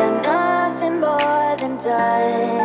you're nothing more than dust.